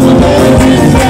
with everything.